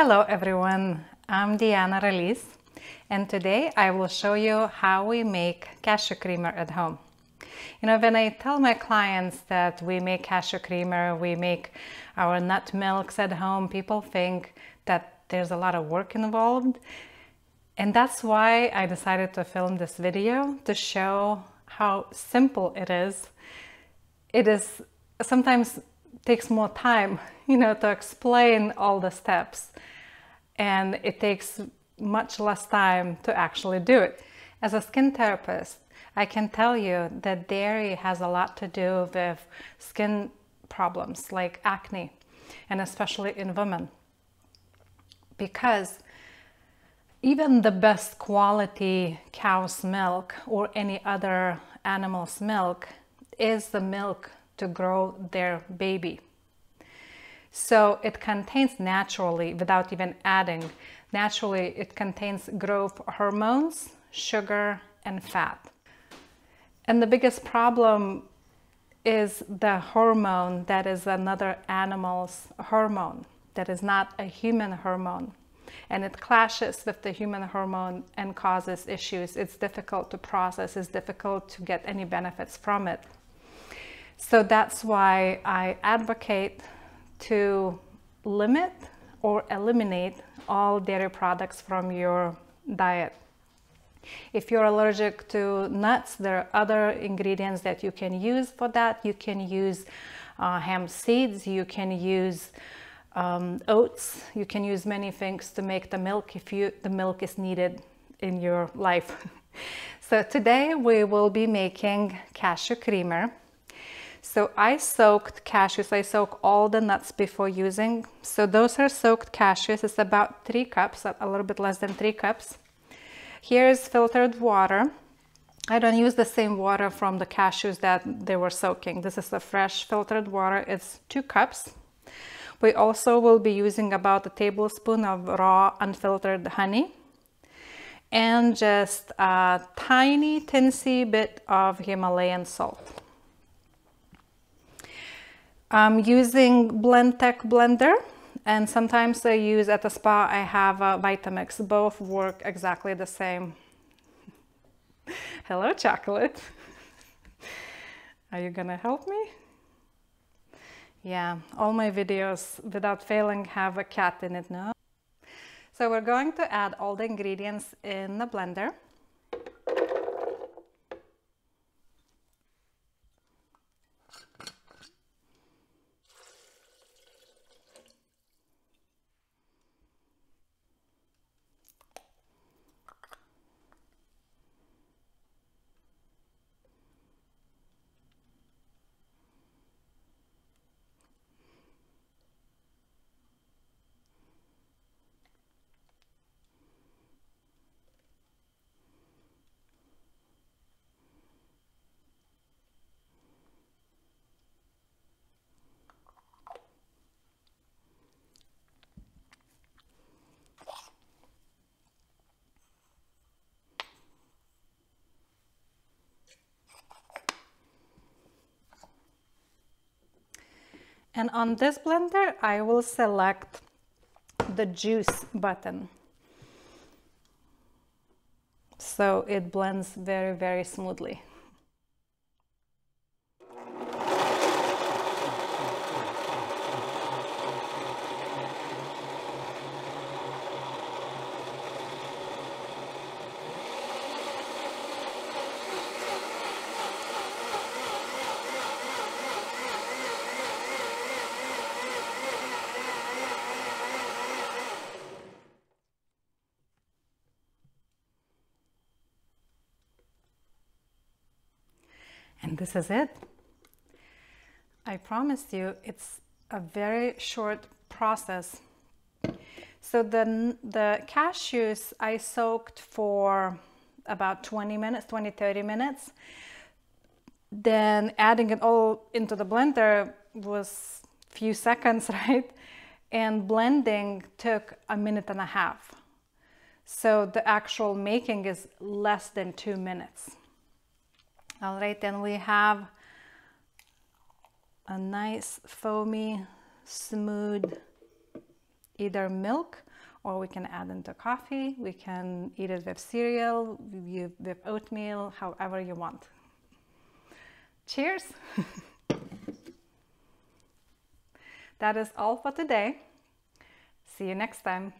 Hello everyone, I'm Diana Ralys and today I will show you how we make cashew creamer at home. You know, when I tell my clients that we make cashew creamer, we make our nut milks at home, people think that there's a lot of work involved. And that's why I decided to film this video to show how simple it is. It is sometimes takes more time, you know, to explain all the steps. And it takes much less time to actually do it. As a skin therapist, I can tell you that dairy has a lot to do with skin problems like acne, and especially in women. Because even the best quality cow's milk or any other animal's milk is the milk to grow their baby. So it contains naturally, without even adding, naturally it contains growth hormones, sugar, and fat. And the biggest problem is the hormone that is another animal's hormone, that is not a human hormone. And it clashes with the human hormone and causes issues. It's difficult to process, it's difficult to get any benefits from it. So that's why I advocate to limit or eliminate all dairy products from your diet. If you're allergic to nuts, there are other ingredients that you can use for that. You can use uh, hemp seeds, you can use um, oats, you can use many things to make the milk if you, the milk is needed in your life. so today we will be making cashew creamer. So I soaked cashews, I soak all the nuts before using. So those are soaked cashews, it's about three cups, a little bit less than three cups. Here's filtered water. I don't use the same water from the cashews that they were soaking. This is the fresh filtered water. It's two cups. We also will be using about a tablespoon of raw unfiltered honey and just a tiny tinsy bit of Himalayan salt. I'm using Blendtec blender and sometimes I use at the spa, I have a Vitamix. Both work exactly the same. Hello, chocolate. Are you gonna help me? Yeah, all my videos without failing have a cat in it now. So we're going to add all the ingredients in the blender. And on this blender, I will select the juice button. So it blends very, very smoothly. And this is it. I promised you it's a very short process. So the, the cashews I soaked for about 20 minutes, 20, 30 minutes. Then adding it all into the blender was few seconds, right? And blending took a minute and a half. So the actual making is less than two minutes. All right, then we have a nice foamy, smooth, either milk or we can add into coffee. We can eat it with cereal, with oatmeal, however you want. Cheers! that is all for today. See you next time.